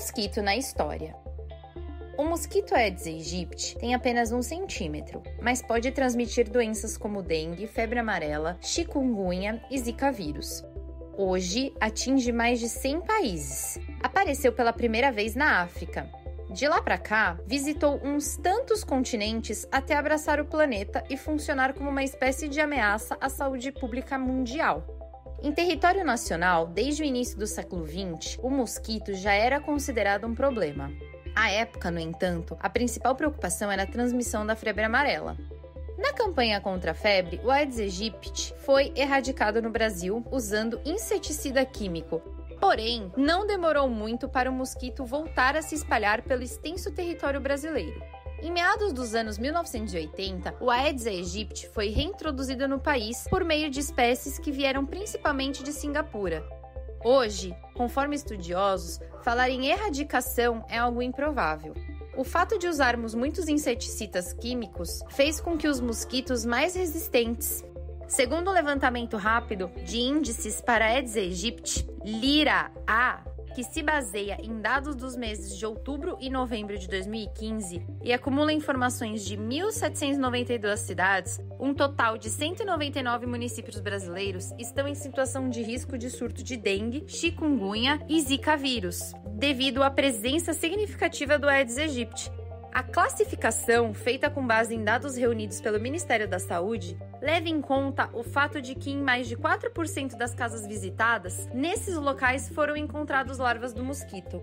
mosquito na história. O mosquito Aedes aegypti tem apenas um centímetro, mas pode transmitir doenças como dengue, febre amarela, chikungunya e zika vírus. Hoje atinge mais de 100 países. Apareceu pela primeira vez na África. De lá para cá, visitou uns tantos continentes até abraçar o planeta e funcionar como uma espécie de ameaça à saúde pública mundial. Em território nacional, desde o início do século XX, o mosquito já era considerado um problema. À época, no entanto, a principal preocupação era a transmissão da febre amarela. Na campanha contra a febre, o Aedes aegypti foi erradicado no Brasil usando inseticida químico. Porém, não demorou muito para o mosquito voltar a se espalhar pelo extenso território brasileiro. Em meados dos anos 1980, o Aedes aegypti foi reintroduzido no país por meio de espécies que vieram principalmente de Singapura, Hoje, conforme estudiosos, falar em erradicação é algo improvável. O fato de usarmos muitos inseticidas químicos fez com que os mosquitos mais resistentes. Segundo o um levantamento rápido de índices para Aedes aegypti, LIRA-A, que se baseia em dados dos meses de outubro e novembro de 2015 e acumula informações de 1.792 cidades, um total de 199 municípios brasileiros estão em situação de risco de surto de dengue, chikungunya e zika vírus, devido à presença significativa do Aedes aegypti, a classificação, feita com base em dados reunidos pelo Ministério da Saúde, leva em conta o fato de que em mais de 4% das casas visitadas, nesses locais foram encontrados larvas do mosquito.